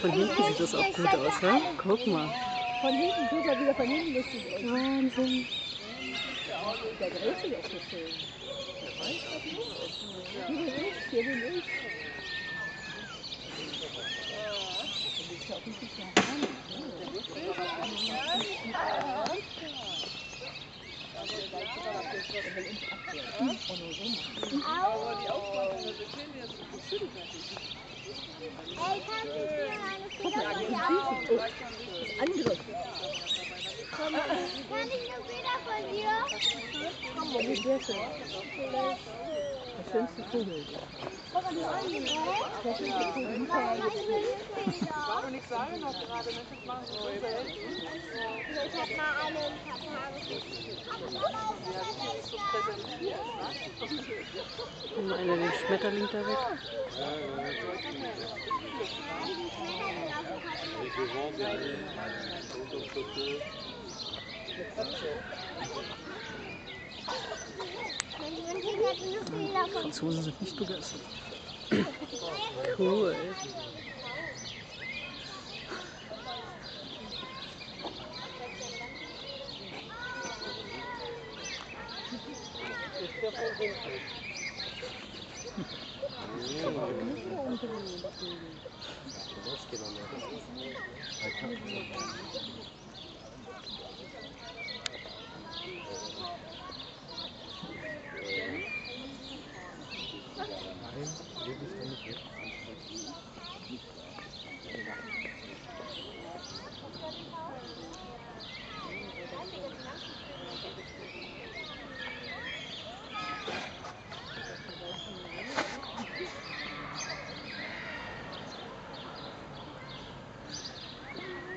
Von hinten sieht das auch gut aus, ne? Guck mal. Von hinten tut er wieder von hinten lustig aus. Wahnsinn. Der sich auch so schön. Hier bin ich, hier bin ich. Ist ja auch richtig nah ran. Aber die Aufwachung, das erzählen wir geschüttelt Ey, kannst du mir eine Feder von dir auch? Kann ich eine Feder von dir? Komm, das ist sehr schon? Der schönste Vogel. Das ist Der schönste Vogel. Die kann ja jetzt nicht. Sein, dass gerade Menschen machen so selten. Ich hab mal in ein paar Tagen. Guck mal, einer den Schmetterling da weg. Franzosen sind nicht begeistert. Cool.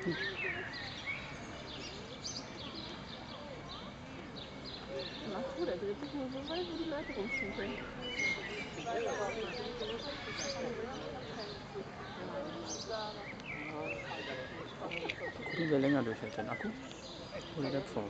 Ach gut, er dreht sich nur so weit, wo die Leute rumstehen können. Gucken, wer länger durchhält, den Akku oder der Pfau.